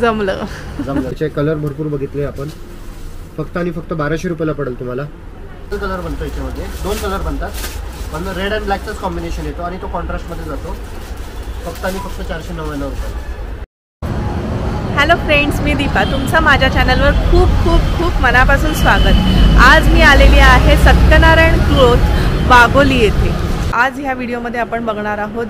जमलं. त्याचे कलर भरपूर बघितले आपण. फक्त आणि फक्त बाराशे रुपयाला पडेल तुम्हाला. दोन कलर बनतो याच्यामध्ये. दोन कलर बनतात. पण रेड अँड ब्लॅकचाच कॉम्बिनेशन येतो आणि तो कॉन्ट्रास्टमध्ये जातो. फक्त आणि फक्त चारशे नव्याण्णव रुपये. हॅलो फ्रेंड्स मी दीपा. तुमचं माझ्या चॅनलवर खूप खूप खूप मनापासून स्वागत. आज मी आलेली आहे सत्यनारायण क्लोथ वाघोली येथे. आज ह्या व्हिडिओमध्ये आपण बघणार आहोत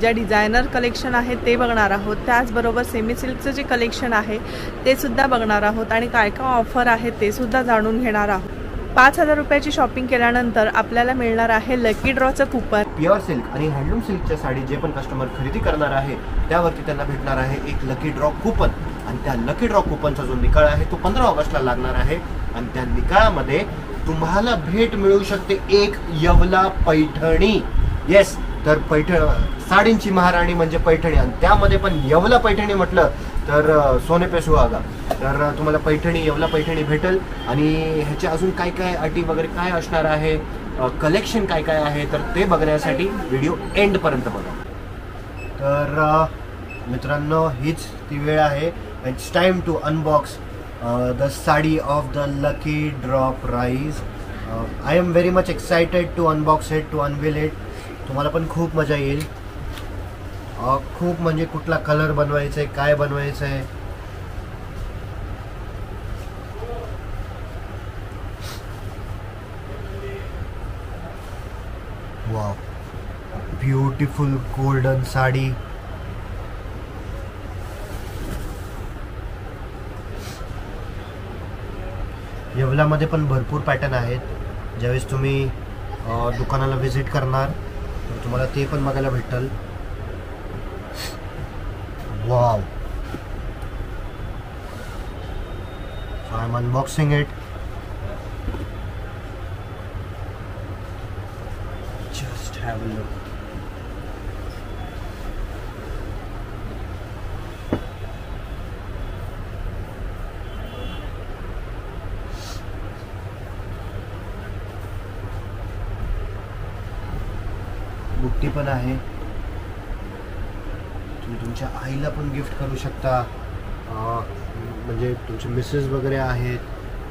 ज्या डिझायनर कलेक्शन आहे ते बघणार आहोत. त्याचबरोबर सेमी सिल्कचं जे कलेक्शन आहे ते सुद्धा बघणार आहोत आणि काय काय ऑफर आहे ते सुद्धा जाणून घेणार आहोत. पाच हजार रुपयाची शॉपिंग केल्यानंतर आपल्याला मिळणार आहे लकी ड्रॉचं कुपन प्युअर सिल्क आणि हँडलूम सिल्कच्या साडी जे पण कस्टमर खरेदी करणार आहे त्यावरती त्यांना भेटणार आहे एक लकी ड्रॉ कुपन आणि त्या लकी ड्रॉ कुपनचा जो निकाल आहे तो पंधरा ऑगस्टला लागणार आहे. आणि त्या निकाळामध्ये तुम्हाला भेट मिळू शकते एक यवला पैठणी. येस तर पैठ साडींची महाराणी म्हणजे पैठणी. आणि त्यामध्ये पण यवला पैठणी म्हटलं तर सोने पे सुहागा. तर तुम्हाला पैठणी येवला पैठणी भेटेल. आणि ह्याच्या अजून काय काय अटी वगैरे काय असणार आहे? कलेक्शन काय काय आहे? तर ते बघण्यासाठी व्हिडिओ एंडपर्यंत बघा. तर मित्रांनो हीच ती वेळ आहे. It's time to unbox the sari of the lucky drop prize I am very much excited to unbox it to unveil it तुम्हाला पण खूप मजा येईल. Uh, खूप म्हणजे कुठला कलर बनवायचा आहे काय बनवायचं आहे वा ब्युटिफुल गोल्डन साडी. येवल्यामध्ये पण भरपूर पॅटर्न आहेत. ज्यावेळेस तुम्ही दुकानाला व्हिजिट करणार तर तुम्हाला ते पण बघायला भेटल. Wow I am unboxing it just have a look बुट्टी पण आहे. तुम्ही तुमच्या आईला पण गिफ्ट करू शकता. म्हणजे तुमचे मिसेस वगैरे आहेत.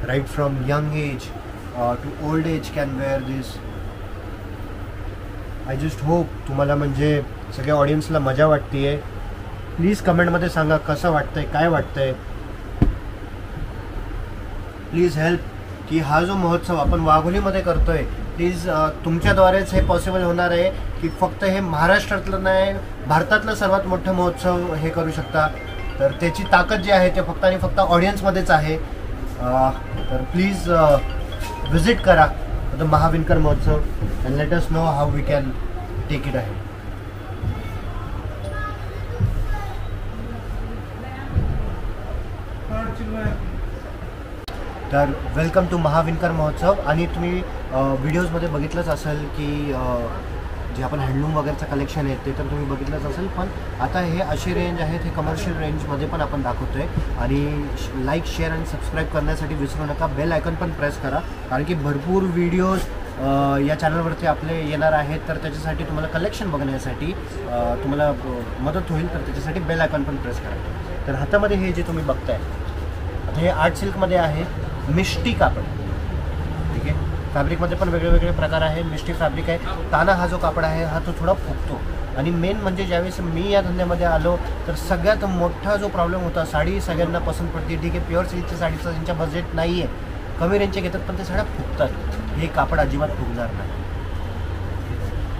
Right from young age to old age can wear this I just hope तुम्हाला म्हणजे सगळ्या ऑडियन्सला मजा वाटते प्लीज कमेंटमध्ये सांगा कसं वाटतंय काय वाटतंय. प्लीज हेल्प की हा जो महोत्सव आपण वाघोलीमध्ये करतोय प्लीज uh, तुमच्याद्वारेच हे पॉसिबल होणार आहे की फक्त हे महाराष्ट्रातलं नाही भारतातलं सर्वात मोठं महोत्सव हे करू शकता. तर त्याची ताकद जी आहे ते फक्त आणि फक्त ऑडियन्समध्येच आहे. Uh, तर प्लीज व्हिजिट uh, करा. The Mahavinkar Mahotsav. And let us know how we can take it आहे तर वेलकम टू महाविणकर महोत्सव. आणि तुम्ही व्हिडिओजमध्ये बघितलंच असेल की जे आपण हँडलूम वगैरेचं कलेक्शन आहे ते तर तुम्ही बघितलंच असेल. पण आता हे अशी रेंज आहेत हे कमर्शियल रेंजमध्ये पण आपण दाखवतो आहे आणि लाईक शेअर आणि सबस्क्राईब करण्यासाठी विसरू नका. बेल आयकॉन पण प्रेस करा. कारण की भरपूर व्हिडिओज या चॅनलवरती आपले येणार आहेत. तर त्याच्यासाठी तुम्हाला कलेक्शन बघण्यासाठी तुम्हाला मदत होईल. तर त्याच्यासाठी बेल आयकॉन पण प्रेस करा. तर हातामध्ये हे जे तुम्ही बघताय आता हे आर्ट सिल्कमध्ये आहे. मिष्टी कापड. ठीक आहे? फॅब्रिकमध्ये पण वेगळे वेगळे प्रकार आहे. मिष्टी फॅब्रिक आहे. ताना हा जो कापड आहे हा तो थोडा फुगतो. आणि मेन म्हणजे ज्यावेळेस मी या धंद्यामध्ये आलो तर सगळ्यात मोठा जो प्रॉब्लेम होता साडी सगळ्यांना पसंत पडते. ठीक आहे प्युअर सिल्कच्या साडीचं त्यांच्या बजेट नाही आहे कमी रेंजचे घेतात पण ते साड्या फुगतात. हे कापड अजिबात फुगणार नाही.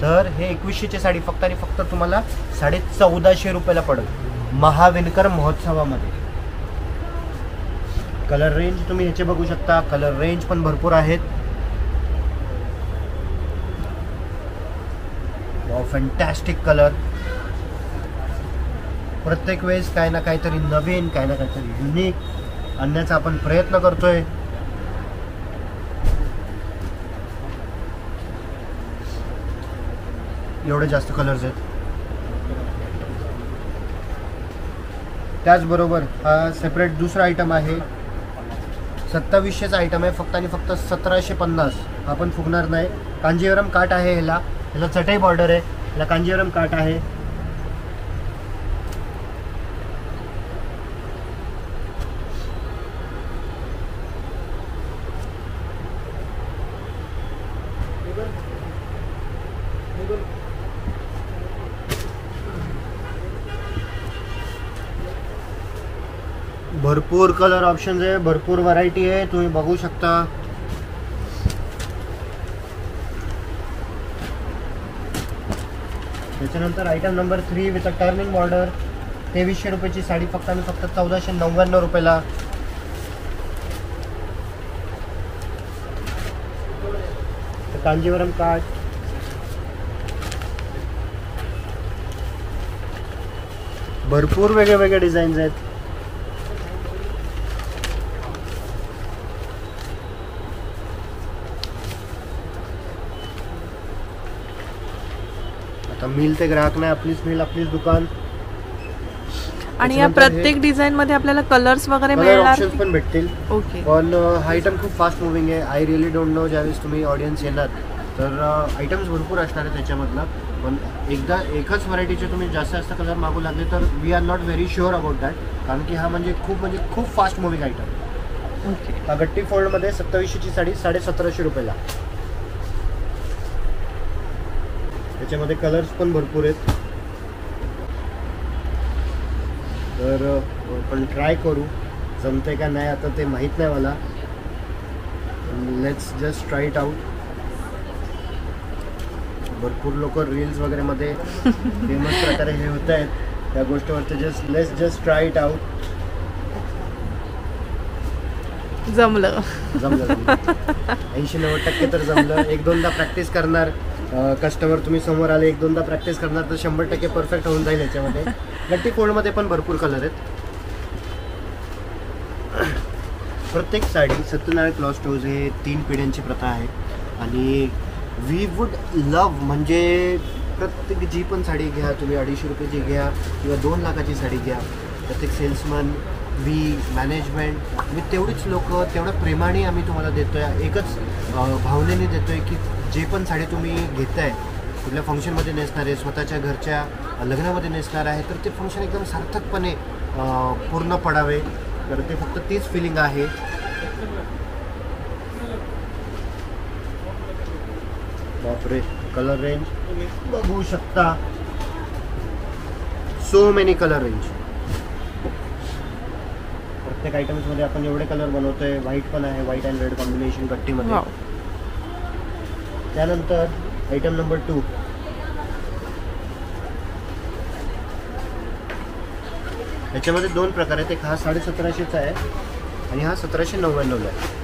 तर हे एकवीसशेची साडी फक्त आणि फक्त तुम्हाला साडे चौदाशे रुपयाला पडेल. महाविणकर महोत्सवामध्ये. कलर रेंज तुम्ही ह्याचे बघू शकता. कलर रेंज पण भरपूर आहेत. फॅन्टॅस्टिक कलर प्रत्येक वेळेस काय ना काहीतरी नवीन काय ना काहीतरी युनिक आणण्याचा आपण प्रयत्न करतोय. एवढे जास्त कलर्स आहेत. त्याचबरोबर हा सेपरेट दुसरा आयटम आहे. सत्तावीसशेच आयटम आहे. फक्त आणि फक्त सतराशे पन्नास. आपण फुगणार नाही. कांजीवरम काट आहे ह्याला. ह्याला चटई बॉर्डर आहे. ह्याला कांजीवरम काट आहे. भरपूर कलर ऑप्शन्स आहे भरपूर व्हरायटी आहे तुम्ही बघू शकता. त्याच्यानंतर item number three with a turning border तेवीसशे रुपयाची साडी फक्त आणि फक्त चौदाशे नव्याण्णव रुपयाला. कांजीवरम काठ भरपूर वेगळे वेगळे डिझाईन्स आहेत. मिल ते ग्राहक नाही आपलीच मिल आपलीच दुकान. आणि या प्रत्येक डिझाईन मध्ये आपल्याला कलर्स वगैरे मिळणार? ऑप्शन्स पण भेटतील. ओके पण हा आयटम खूप फास्ट मुव्हिंग आहे. आय रिअली डोंट नो ज्यावेळेस तुम्ही ऑडियन्स येणार. तर आयटम्स भरपूर असणार आहे त्याच्यामधलं पण एकदा एकच व्हरायटीचे तुम्ही जास्त जास्त कलर मागू लागले तर we are not very sure about that कारण की हा म्हणजे खूप म्हणजे खूप फास्ट मुव्हिंग आयटम हा गट्टी फोल्डमध्ये सत्तावीसशेची साडी साडे सतराशे रुपयाला. त्याच्यामध्ये कलर्स पण भरपूर आहेत. तर आपण ट्राय करू. जमते का नाही आता ते माहीत नाही मला. Let's just try it out भरपूर लोक रील्स वगैरे मध्ये फेमस प्रकारे हे होत आहेत त्या गोष्टीवरती just let's just try it out जमलं. जमलं ऐंशी नव्वद टक्के तर जमलं. एक दोनदा प्रॅक्टिस करणार कस्टमर तुम्ही समोर आले एक दोनदा प्रॅक्टिस करणार तर शंभर टक्के परफेक्ट होऊन जाईल याच्यामध्ये. गट्टी कोणमध्ये पण भरपूर कलर आहेत. प्रत्येक साडी सत्यनारायण क्लॉथ स्टोर्स हे तीन पिढ्यांची प्रथा आहे. आणि वी वुड लव म्हणजे प्रत्येक जी पण साडी घ्या तुम्ही अडीचशे रुपयाची घ्या किंवा दोन लाखाची साडी घ्या प्रत्येक सेल्समन व्ही मॅनेजमेंट मी तेवढीच लोक तेवढ्या प्रेमाने आम्ही तुम्हाला देतो आहे एकच भावनेने देतो आहे की जे पण साडी तुम्ही घेताय कुठल्या फंक्शनमध्ये नेसणार आहे स्वतःच्या घरच्या लग्नामध्ये नेसणार आहे तर ते फंक्शन एकदम सार्थकपणे पूर्ण पडावे. तर ते फक्त तीच फिलिंग आहे. बापरे कलर रेंज तुम्ही बघू शकता. सो मेनी कलर रेंज प्रत्येक आयटम्समध्ये आपण एवढे कलर बनवतोय. व्हाईट पण आहे व्हाईट अँड रेड कॉम्बिनेशन गट्टीमध्ये. वाव त्यानंतर आयटम नंबर टू याच्यामध्ये दोन प्रकार आहेत. एक हा साडे सतराशेचा आहे आणि हा सतराशे नव्याण्णवला आहे.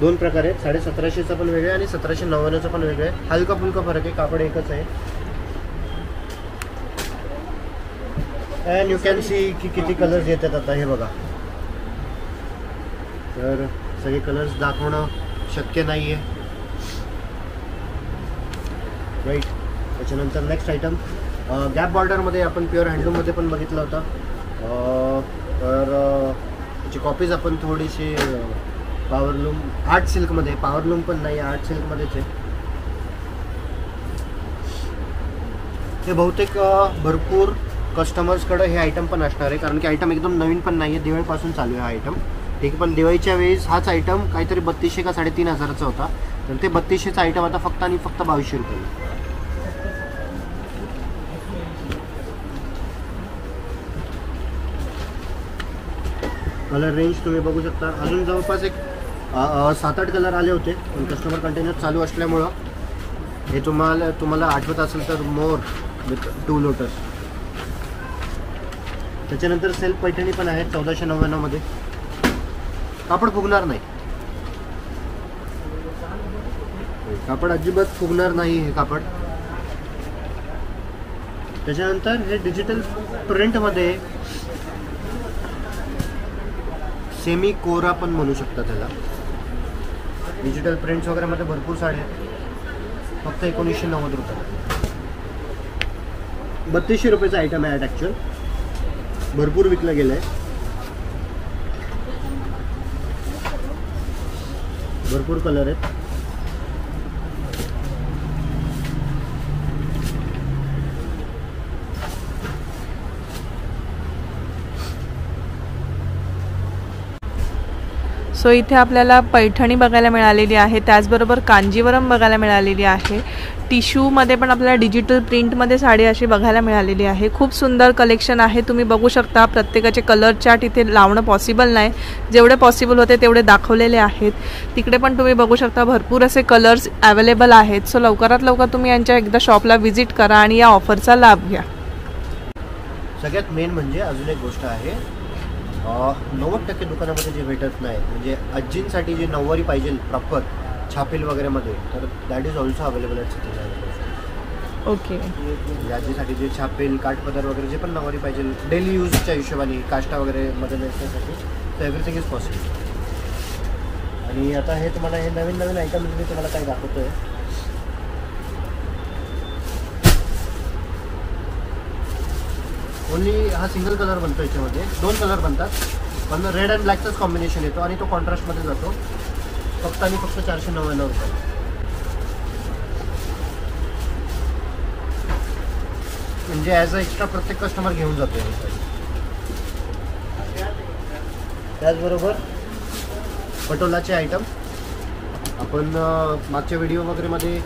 दोन प्रकार आहेत. साडे सतराशेचा पण वेगळा आहे आणि सतराशे नव्याण्णवचा पण वेगळा आहे. हलका फुलका फरक आहे. कापड एकच आहे. अँड यू कॅन सी की किती कलर्स येतात आता हे बघा. तर सगळे कलर्स दाखवणं शक्य नाही आहे राईट त्याच्यानंतर नेक्स्ट आयटम गॅप बॉर्डरमध्ये आपण प्युअर हँडलूममध्ये पण बघितलं होतं. तर त्याची कॉपीज आपण थोडीशी पॉवरलूम आर्ट सिल्कमध्ये पॉवरलूम पण नाही आर्ट सिल्कमध्येच आहे. हे बहुतेक भरपूर कस्टमर्सकडं हे आयटम पण असणार आहे कारण की आयटम एकदम नवीन पण नाही आहे दिवाळीपासून चालू आहे हा आयटम ठीक आहे पण दिवाळीच्या वेळेस हाच आयटम काहीतरी बत्तीसशे का साडेतीन हजाराचा होता. तर ते बत्तीसशेचा आयटम आता फक्त आणि फक्त बावीसशे रुपये. कलर रेंज तुम्ही बघू शकता. अजून जवळपास एक सात आठ कलर आले होते पण कस्टमर कंटेनर चालू असल्यामुळं हे तुम्हाला तुम्हाला आठवत असेल तर मोर विथ टू लोटस त्याच्यानंतर सेल्फ पैठणी पण आहे चौदाशे नव्याण्णवमध्ये. कापड फुगणार नाही. कापड अजिबात फुगणार नाही हे कापड. त्याच्यानंतर हे डिजिटल प्रिंटमध्ये सेमी कोरा पण म्हणू शकता त्याला. डिजिटल प्रिंट्स वगैरे मध्ये भरपूर साड्या आहेत. फक्त एकोणीसशे नव्वद रुपये. बत्तीसशे रुपयाचा आयटम आहे ॲक्च्युअल भरपूर विकलं गेलं आहे भरपूर कलर आहेत. सो इथे आपल्याला पैठणी बघायला मिळालेली आहे. त्याचबरोबर कांजीवरम बघायला मिळालेली आहे. टिश्यूमध्ये पण आपल्याला डिजिटल प्रिंटमध्ये साडी अशी बघायला मिळालेली आहे. खूप सुंदर कलेक्शन आहे. तुम्ही बघू शकता प्रत्येकाचे कलर चार्ट इथे लावणं पॉसिबल नाही. जेवढे पॉसिबल होते तेवढे दाखवलेले आहेत. तिकडे पण तुम्ही बघू शकता भरपूर असे कलर्स अवेलेबल आहेत. सो लवकरात लवकर तुम्ही यांच्या एकदा शॉपला व्हिजिट करा आणि या ऑफरचा लाभ घ्या. सगळ्यात मेन म्हणजे अजून एक गोष्ट आहे. नव्वद टक्के दुकानामध्ये जे भेटत नाही म्हणजे आजींसाठी जे नऊवारी पाहिजे प्रॉपर छापील वगैरेमध्ये तर दॅट इज ऑल्सो अवेलेबल आहे ओके आजीसाठी जे छापेल काठपदर वगैरे जे पण नऊवारी पाहिजे डेली यूजच्या हिशोबाने काष्टा वगैरे मध्ये नेसण्यासाठी तर एव्हरीथिंग इज पॉसिबल आणि आता हे तुम्हाला हे नवीन नवीन आयटम मी तुम्हाला काय दाखवतोय ओनली हा सिंगल कलर बनतो याच्यामध्ये. दोन कलर बनतात. पण रेड अँड ब्लॅकचाच कॉम्बिनेशन येतो आणि तो कॉन्ट्रास्टमध्ये जातो. फक्त आणि फक्त चारशे नव्याण्णव रुपये. म्हणजे ॲज अ एक्स्ट्रा प्रत्येक कस्टमर घेऊन जातो त्याचबरोबर पटोलाचे आयटम आपण मागच्या व्हिडिओ वगैरेमध्ये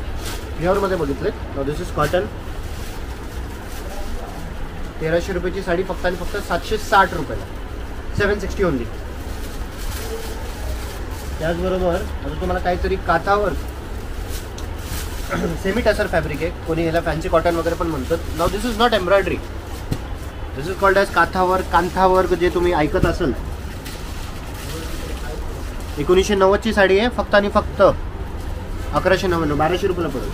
प्युअरमध्ये बघितले दिस इज कॉटन तेराशे रुपयाची साडी फक्त आणि फक्त सातशे साठ रुपयाला. सेवन सिक्स्टी ओनली त्याचबरोबर आता तुम्हाला काहीतरी काथावर सेमी टॅसर फॅब्रिक आहे. कोणी ह्याला फॅन्सी कॉटन वगैरे पण म्हणतात. नाव this is not embroidery this is called as काथावर कांथावर जे तुम्ही ऐकत असाल. एकोणीसशे नव्वदची साडी आहे फक्त आणि फक्त अकराशे नव्याण्णव बाराशे रुपयाला पडेल.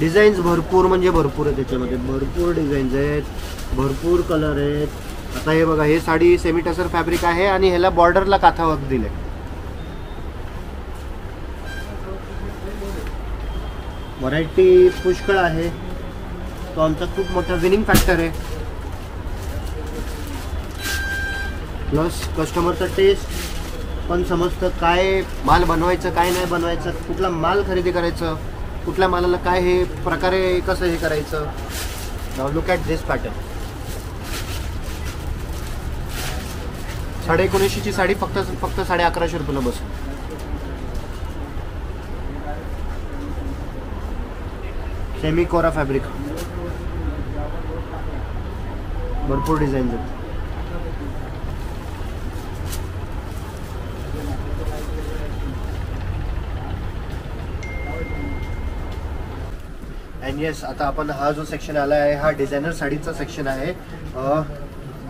डिझाईन्स भरपूर म्हणजे भरपूर आहे त्याच्यामध्ये. भरपूर डिझाईन्स आहेत भरपूर कलर आहेत. आता हे बघा हे साडी सेमी टसर फॅब्रिक आहे आणि ह्याला बॉर्डरला काथा वर्क दिले व्हरायटी पुष्कळ आहे. तो आमचा खूप मोठा विनिंग फॅक्टर आहे. प्लस कस्टमरचा टेस्ट पण समजतं काय माल बनवायचं काय नाही बनवायचं कुठला माल खरेदी करायचं. कुठल्या मालाला काय हे प्रकारे कसं हे करायचं? लुक ॲट दिस पॅटर्न साडे एकोणीसशेची साडी फक्त फक्त साडे अकराशे रुपयाला बस सेमी कोरा फॅब्रिक भरपूर डिझाईन आहेत. अँड येस आता आपण हा जो सेक्शन आला आहे हा डिझायनर साडीचा सेक्शन आहे.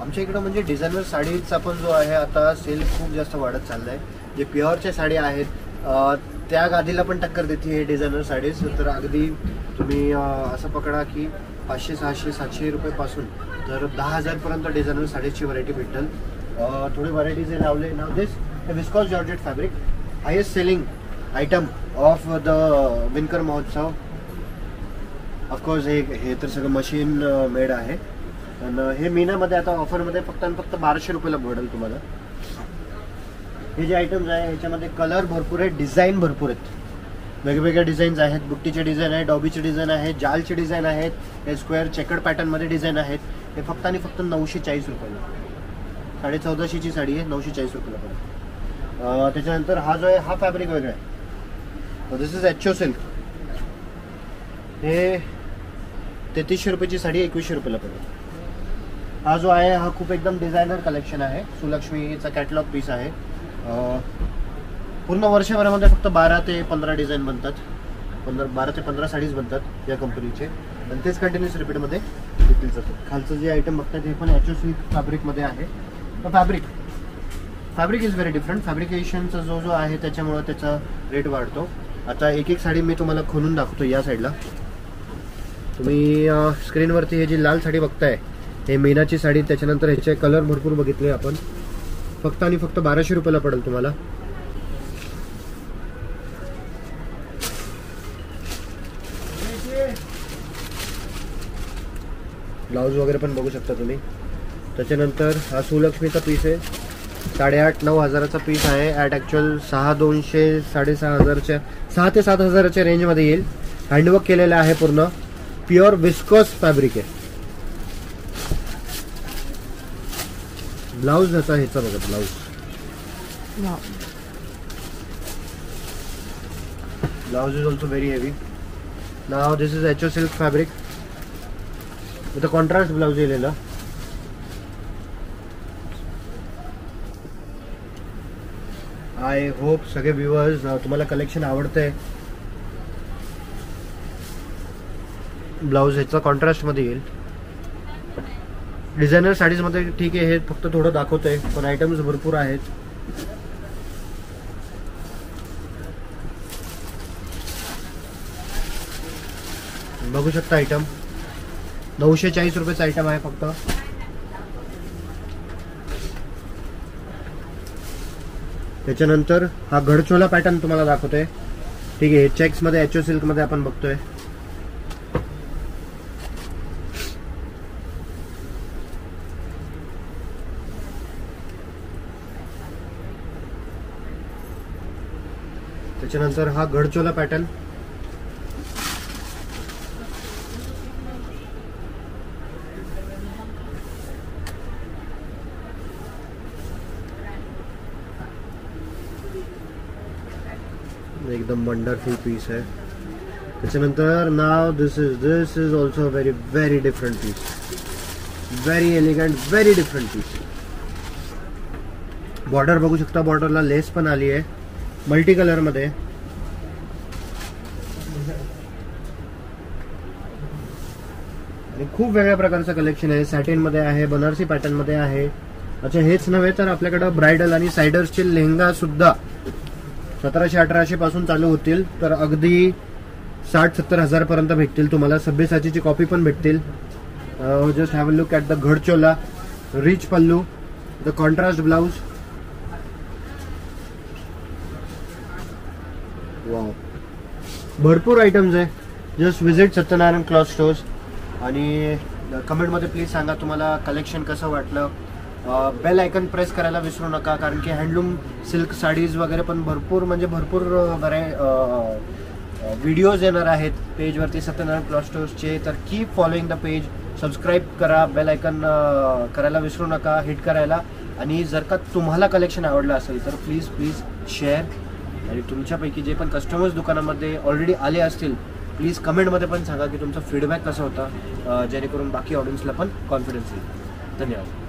आमच्या इकडं म्हणजे डिझायनर साडीचा पण जो आहे आता सेल खूप जास्त वाढत चालला आहे जे प्युअरच्या साड्या आहेत त्या गादीला पण टक्कर देते हे डिझायनर साडीज तर अगदी तुम्ही असं पकडा की पाचशे सहाशे सातशे रुपयेपासून तर दहा हजारपर्यंत डिझायनर साडीची व्हरायटी भेटेल. थोडी व्हरायटीज जे लावले नाव this. Viscose georgette fabric highest selling item of the Vinkar Mahotsav. Of course हे हे तर सगळं मशीन मेड आहे. आणि हे मीनामध्ये आता ऑफरमध्ये फक्त आणि फक्त बाराशे रुपयाला पडेल तुम्हाला. हे जे आयटम्स आहे ह्याच्यामध्ये कलर भरपूर आहे डिझाईन भरपूर आहेत. वेगवेगळ्या डिझाईन्स आहेत. बुट्टीचे डिझाईन आहे डॉबीचे डिझाईन आहे जालचे डिझाईन आहेत हे स्क्वेअर चेकड पॅटर्नमध्ये डिझाईन आहेत. हे फक्त आणि फक्त नऊशे चाळीस रुपयाला. साडे चौदाशेची साडी आहे नऊशे चाळीस रुपयाला पडेल त्याच्यानंतर हा जो आहे हा फॅब्रिक वेगळा आहे. दिस इज एचओ सिल्क हे तेहतीसशे रुपयाची साडी एकवीसशे रुपयाला पडेल. हा जो आहे हा खूप एकदम डिझायनर कलेक्शन आहे. सुलक्ष्मीचा कॅटलॉग पीस आहे. पूर्ण वर्षभरामध्ये फक्त बारा ते पंधरा डिझाईन बनतात. पंधरा बारा ते पंधरा साडीज बनतात या कंपनीचे आणि तेच कंटिन्युअस रिपीटमध्ये विकले जातात. खालचं जे आयटम बघतात हे पण ॲचो सिल्क फॅब्रिकमध्ये आहे. Fabric fabric is very different फॅब्रिकेशनचा जो जो आहे त्याच्यामुळं त्याचा रेट वाढतो. आता एक एक साडी मी तुम्हाला खोलून दाखवतो या साईडला तुम्ही स्क्रीनवरती हे जी लाल साडी बघताय हे मेनाची साडी त्याच्यानंतर ह्याचे कलर भरपूर बघितले आपण. फक्त आणि फक्त बाराशे रुपयाला पडेल तुम्हाला. ब्लाऊज वगैरे पण बघू शकता तुम्ही. त्याच्यानंतर हा सुलक्ष्मीचा पीस आहे. साडेआठ नऊ हजाराचा पीस आहे. ॲट ॲक्च्युअल सहा दोनशे साडेसहा हजारच्या सहा ते सात हजाराच्या रेंजमध्ये येईल. हँडवर्क केलेलं आहे पूर्ण. प्योर विस्कोस फैब्रिक है। ब्लाउज याचा ह्याचा बघा blouse blouse is also very heavy now this is H O silk fabric with a contrast blouse येलेला I hope सगळे व्ह्युअर्स तुम्हाला कलेक्शन आवडतंय ब्लाऊज ह्याचा कॉन्ट्रास्टमध्ये येईल. डिझायनर साडीजमध्ये ठीक आहे हे फक्त थोडं दाखवतंय पण आयटम्स भरपूर आहेत. बघू शकता आयटम नऊशे चाळीस रुपयाचा आयटम आहे फक्त. त्याच्यानंतर हा घडचोला पॅटर्न तुम्हाला दाखवतोय. ठीक आहे चेक्समध्ये एचओ एच ओ सिल्कमध्ये आपण बघतोय. त्याच्यानंतर हा घडचोला पॅटर्न. एकदम वंडरफुल पीस आहे. त्याच्यानंतर नाव this is this is also very very different piece very elegant very different piece border बघू शकता बॉर्डरला लेस पण आली आहे. मल्टी कलरमध्ये आणि खूप वेगळ्या प्रकारचं कलेक्शन आहे. सॅटिनमध्ये आहे बनारसी पॅटर्नमध्ये आहे. अच्छा हेच नव्हे तर आपल्याकडं ब्रायडल आणि सायडर्सचे लेहंगा सुद्धा सतराशे अठराशे पासून चालू होतील. तर अगदी साठ सत्तर हजार पर्यंत भेटतील तुम्हाला. सभ्यसाचीची कॉपी पण भेटतील. Just have a look at the Gharchola rich pallu the contrast blouse wow भरपूर आयटम्स आहे. Just visit Satyanarayan cloth stores आणि कमेंटमध्ये प्लीज सांगा तुम्हाला कलेक्शन कसं वाटलं. बेल आयकन प्रेस करायला विसरू नका कारण की हँडलूम सिल्क साडीज वगैरे पण भरपूर म्हणजे भरपूर बरे व्हिडिओज येणार आहेत पेजवरती सत्यनारायण क्लॉथ स्टोर्सचे तर keep following the page subscribe करा बेल आयकन करायला विसरू नका हिट करायला. आणि जर का तुम्हाला कलेक्शन आवडलं असेल तर प्लीज प्लीज शेअर आणि तुमच्यापैकी जे पण कस्टमर्स दुकानामध्ये ऑलरेडी आले असतील प्लीज कमेंटमध्ये पण सांगा की तुमचा फीडबॅक कसा होता जेणेकरून बाकी ऑडियन्सला पण कॉन्फिडन्स येईल. धन्यवाद.